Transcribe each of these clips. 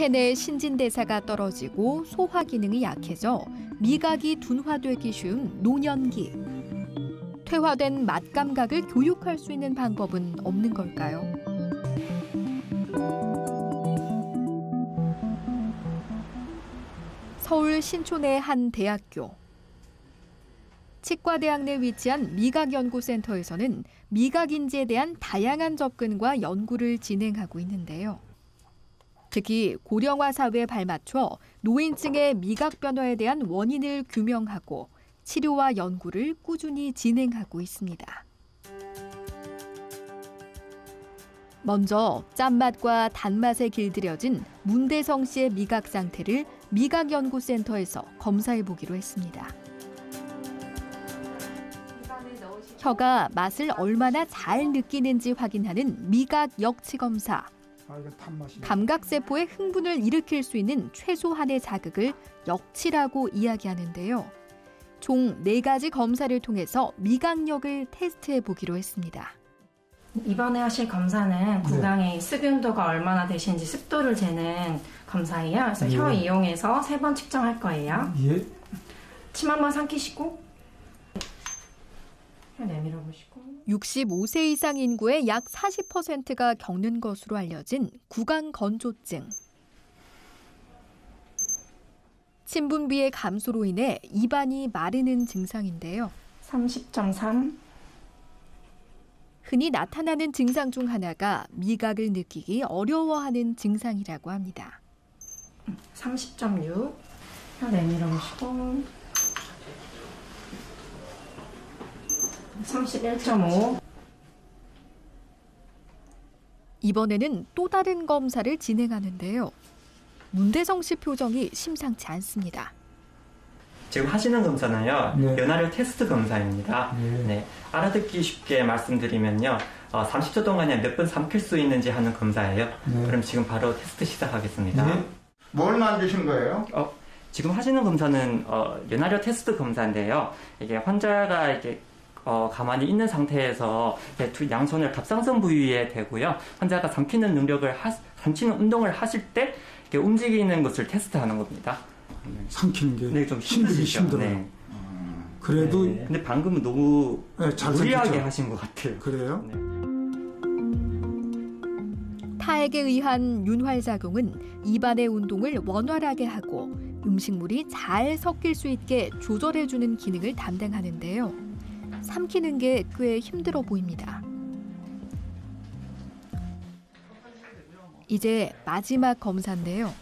체내 신진대사가 떨어지고 소화 기능이 약해져 미각이 둔화되기 쉬운 노년기. 퇴화된 맛 감각을 교육할 수 있는 방법은 없는 걸까요? 서울 신촌의 한 대학교. 치과대학 내 위치한 미각연구센터에서는 미각인지에 대한 다양한 접근과 연구를 진행하고 있는데요. 특히 고령화 사회에 발맞춰 노인층의 미각 변화에 대한 원인을 규명하고 치료와 연구를 꾸준히 진행하고 있습니다. 먼저 짠맛과 단맛에 길들여진 문대성 씨의 미각 상태를 미각연구센터에서 검사해 보기로 했습니다. 혀가 맛을 얼마나 잘 느끼는지 확인하는 미각 역치 검사. 감각세포의 흥분을 일으킬 수 있는 최소한의 자극을 역치라고 이야기하는데요. 총 4가지 검사를 통해서 미각력을 테스트해 보기로 했습니다. 이번에 하실 검사는 구강의 습 온도가 얼마나 되시는지 습도를 재는 검사예요. 그래서 혀 이용해서 세 번 측정할 거예요. 예. 침 한번 삼키시고 혀 내밀어 보시고 65세 이상 인구의 약 40%가 겪는 것으로 알려진 구강 건조증. 침분비의 감소로 인해 입안이 마르는 증상인데요. 30.3 흔히 나타나는 증상 중 하나가 미각을 느끼기 어려워하는 증상이라고 합니다. 30.6혀 내밀어 보시고 31.5 이번에는 또 다른 검사를 진행하는데요. 문대성 씨 표정이 심상치 않습니다. 지금 하시는 검사는요, 네. 연화력 테스트 검사입니다. 네. 네, 알아듣기 쉽게 말씀드리면요, 어, 30초 동안에 몇 번 삼킬 수 있는지 하는 검사예요. 네. 그럼 지금 바로 테스트 시작하겠습니다. 네. 뭘 만드신 거예요? 어, 지금 하시는 검사는 어, 연화력 테스트 검사인데요. 이게 환자가 이게 어, 가만히 있는 상태에서 양손을 갑상선 부위에 대고요. 환자가 삼키는 능력을 하, 삼키는 운동을 하실 때 이렇게 움직이는 것을 테스트하는 겁니다. 삼키는 게 네, 좀 힘들기? 힘들어요. 네. 그래도 네. 근데 방금은 너무 네, 잘 무리하게. 하신 것 같아요. 그래요? 네. 타액에 의한 윤활작용은 입안의 운동을 원활하게 하고 음식물이 잘 섞일 수 있게 조절해주는 기능을 담당하는데요. 삼키는 게 꽤 힘들어 보입니다. 이제 마지막 검사인데요.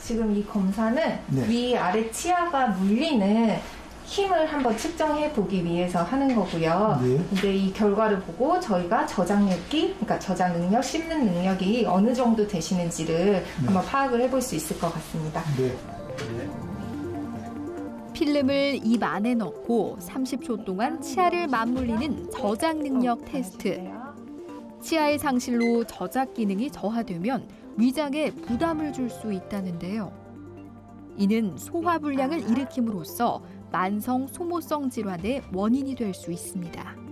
지금 이 검사는 네. 위 아래 치아가 물리는 힘을 한번 측정해 보기 위해서 하는 거고요. 네. 이제 이 결과를 보고 저희가 저장력이, 그러니까 저장 능력, 씹는 능력이 어느 정도 되시는지를 한번 파악을 해볼 수 있을 것 같습니다. 네. 필름을 입 안에 넣고 30초 동안 치아를 맞물리는 저장 능력 테스트. 치아의 상실로 저작 기능이 저하되면 위장에 부담을 줄 수 있다는데요. 이는 소화 불량을 일으킴으로써 만성 소모성 질환의 원인이 될 수 있습니다.